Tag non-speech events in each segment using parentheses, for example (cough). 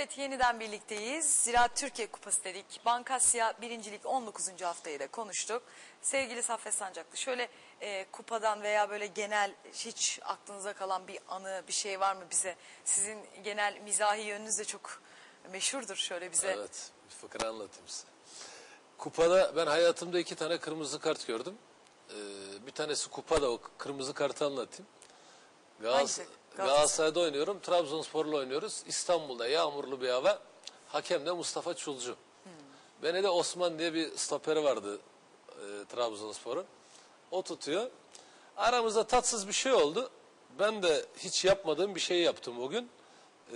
Evet yeniden birlikteyiz. Ziraat Türkiye Kupası dedik. Bankasya birincilik 19. haftayı da konuştuk. Sevgili Saffet Sancaklı şöyle e, kupadan veya böyle genel hiç aklınıza kalan bir anı bir şey var mı bize? Sizin genel mizahi yönünüz de çok meşhurdur şöyle bize. Evet, bir fıkra anlatayım size. Kupada ben hayatımda iki tane kırmızı kart gördüm. Ee, bir tanesi kupada o kırmızı kartı anlatayım. Hangisi? Galatasaray. Galatasaray'da oynuyorum, Trabzonspor'la oynuyoruz. İstanbul'da yağmurlu bir hava. Hakem de Mustafa Çulcu. Beni de Osman diye bir stoperi vardı e, Trabzonspor'un. O tutuyor. Aramızda tatsız bir şey oldu. Ben de hiç yapmadığım bir şey yaptım o gün. Ee,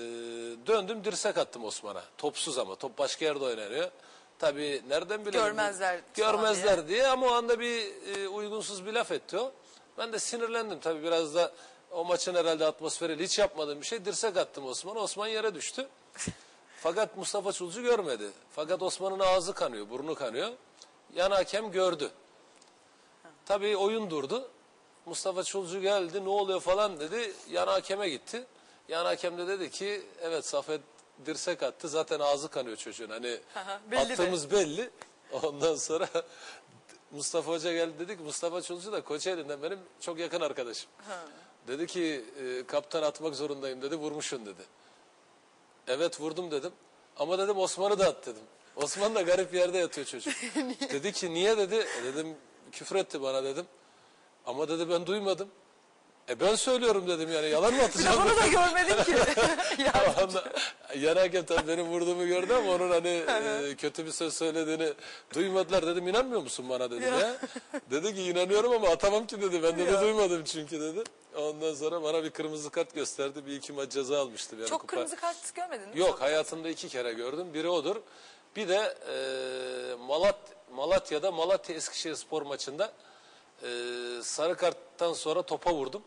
döndüm dirsek attım Osman'a. Topsuz ama top başka yerde oynanıyor. Tabii nereden bilelim? Görmezler Görmezler diye. ama o anda bir e, uygunsuz bir laf etti o. Ben de sinirlendim tabii biraz da o maçın herhalde atmosferiyle hiç yapmadığım bir şey. Dirsek attım Osman'a. Osman yere düştü. Fakat Mustafa Çulcu görmedi. Fakat Osman'ın ağzı kanıyor, burnu kanıyor. Yan hakem gördü. Tabii oyun durdu. Mustafa Çulcu geldi ne oluyor falan dedi. Yan hakeme gitti. Yan hakem de dedi ki evet Safet dirsek attı zaten ağzı kanıyor çocuğun. Hani Aha, belli de. attığımız belli. Ondan sonra (laughs) Mustafa Hoca geldi dedik. Mustafa Çulcu da Kocaeli'nden benim çok yakın arkadaşım. Dedi ki e, kaptan atmak zorundayım dedi vurmuşsun dedi. Evet vurdum dedim. Ama dedim Osman'ı da at dedim. Osman da garip yerde yatıyor çocuk. (laughs) dedi ki niye dedi. E, dedim küfür etti bana dedim. Ama dedi ben duymadım. E ben söylüyorum dedim yani yalan mı (laughs) atacağım? Bunu da görmedim ki. (laughs) yan hakem tabii benim vurduğumu gördü ama onun hani e, kötü bir söz söylediğini duymadılar dedim inanmıyor musun bana dedim ya. dedi ki inanıyorum ama atamam ki dedi ben de, de duymadım çünkü dedi. Ondan sonra bana bir kırmızı kart gösterdi bir iki maç ceza almıştı. Yani çok kupa- kırmızı kart görmedin mi? Yok hayatımda iki kere gördüm. Biri odur. Bir de e, Malat, Malatya'da Malatya Eskişehir spor maçında e, sarı karttan sonra topa vurdum.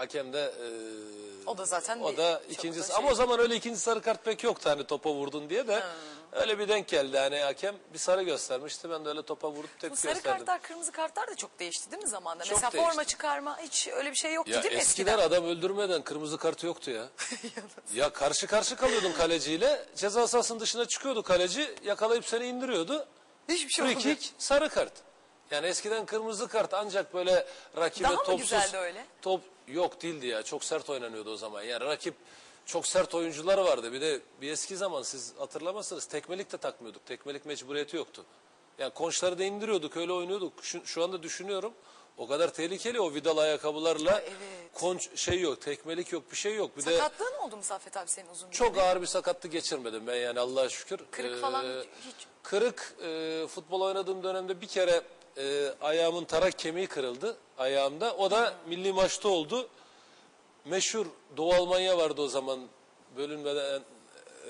Hakem de e, O da zaten o bir- da çok ikinci da şey- ama o zaman öyle ikinci sarı kart pek yoktu hani topa vurdun diye de öyle bir denk geldi hani hakem bir sarı göstermişti ben de öyle topa vurup tepki Bu sarı gösterdim. kartlar, kırmızı kartlar da çok değişti değil mi zamanda? Çok Mesela değişti. forma çıkarma hiç öyle bir şey yoktu Ya değil mi eskiden, eskiden? adam öldürmeden kırmızı kartı yoktu ya. (laughs) ya karşı karşı kalıyordun kaleciyle. Ceza sahasının dışına çıkıyordu kaleci. Yakalayıp seni indiriyordu. Hiçbir şey Free olmuyor. kick, sarı kart. Yani eskiden kırmızı kart ancak böyle rakibe Daha mı topsuz. güzeldi öyle? Top yok değildi ya. Çok sert oynanıyordu o zaman. Yani rakip çok sert oyuncuları vardı. Bir de bir eski zaman siz hatırlamazsınız tekmelik de takmıyorduk. Tekmelik mecburiyeti yoktu. Yani konçları da indiriyorduk öyle oynuyorduk. Şu, şu anda düşünüyorum. O kadar tehlikeli o vidal ayakkabılarla. evet. Konç şey yok, tekmelik yok, bir şey yok. Bir de Sakatlığın oldu mu Saffet abi senin uzun çok ağır bir sakatlık geçirmedim ben yani Allah'a şükür. Kırık Ee, falan hiç- Kırık e, futbol oynadığım dönemde bir kere e, ayağımın tarak kemiği kırıldı ayağımda. O da milli maçta oldu. Meşhur Doğu Almanya vardı o zaman bölünmeden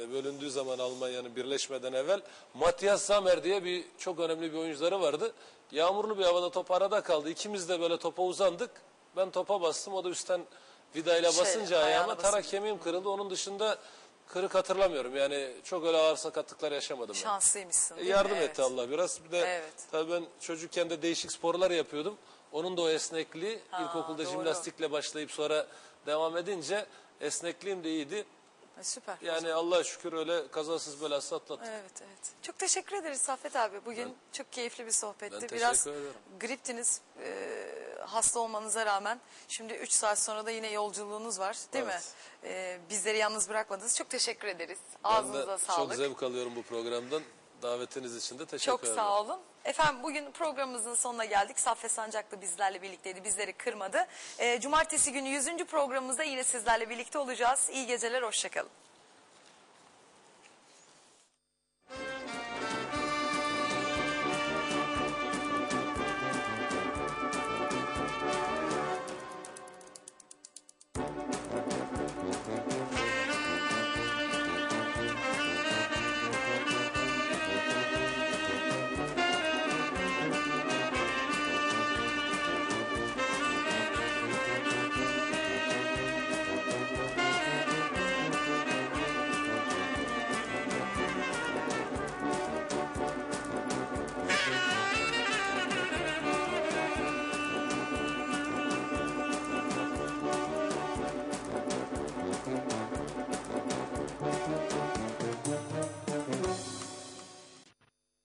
e, bölündüğü zaman Almanya'nın birleşmeden evvel Matthias Sammer diye bir çok önemli bir oyuncuları vardı. Yağmurlu bir havada top arada kaldı. İkimiz de böyle topa uzandık. Ben topa bastım. O da üstten vidayla Şey, basınca ayağına ayağıma tarak kemiğim kırıldı. Onun dışında kırık hatırlamıyorum. Yani çok öyle ağır sakatlıklar yaşamadım. ben. Şanslıymışsın E, değil mi? Yardım Evet. etti Allah biraz. Bir de Evet. tabii ben çocukken de değişik sporlar yapıyordum. Onun da o esnekliği ilkokulda doğru. jimnastikle başlayıp sonra devam edince esnekliğim de iyiydi. E, Süper. Yani Allah'a şükür öyle kazasız belasız atlattık. Evet evet. Çok teşekkür ederiz Saffet abi. Bugün çok keyifli bir sohbetti. Ben teşekkür Biraz ederim. griptiniz e, hasta olmanıza rağmen. Şimdi 3 saat sonra da yine yolculuğunuz var değil mi? Evet. E, bizleri yalnız bırakmadınız. Çok teşekkür ederiz. Ben de sağlık. çok zevk alıyorum bu programdan. Davetiniz için de teşekkür Çok ederim. sağ olun. Efendim bugün programımızın sonuna geldik. Saffet Sancaklı bizlerle birlikteydi. Bizleri kırmadı. E, cumartesi günü 100. programımızda yine sizlerle birlikte olacağız. İyi geceler, hoşçakalın.